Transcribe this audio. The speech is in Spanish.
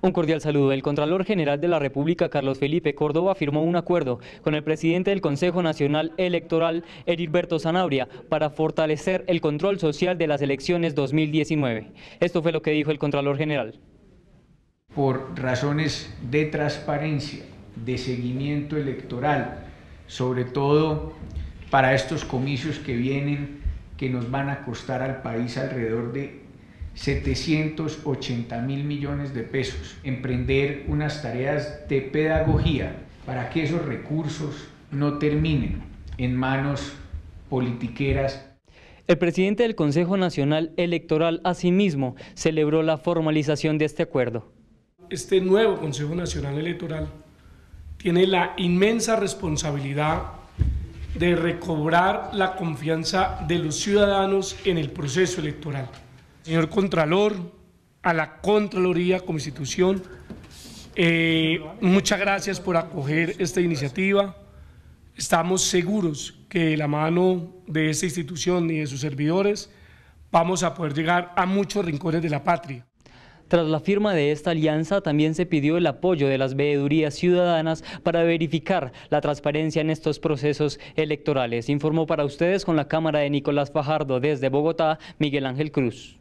Un cordial saludo. El Contralor General de la República, Carlos Felipe Córdoba, firmó un acuerdo con el presidente del Consejo Nacional Electoral, Heriberto Zanabria, para fortalecer el control social de las elecciones 2019. Esto fue lo que dijo el Contralor General. Por razones de transparencia, de seguimiento electoral, sobre todo para estos comicios que vienen, que nos van a costar al país alrededor de 780 mil millones de pesos, emprender unas tareas de pedagogía para que esos recursos no terminen en manos politiqueras. El presidente del Consejo Nacional Electoral asimismo celebró la formalización de este acuerdo. Este nuevo Consejo Nacional Electoral tiene la inmensa responsabilidad de recobrar la confianza de los ciudadanos en el proceso electoral señor Contralor, a la Contraloría como institución. Eh, muchas gracias por acoger esta iniciativa. Estamos seguros que de la mano de esta institución y de sus servidores vamos a poder llegar a muchos rincones de la patria. Tras la firma de esta alianza, también se pidió el apoyo de las veedurías ciudadanas para verificar la transparencia en estos procesos electorales. Informó para ustedes con la cámara de Nicolás Fajardo desde Bogotá, Miguel Ángel Cruz.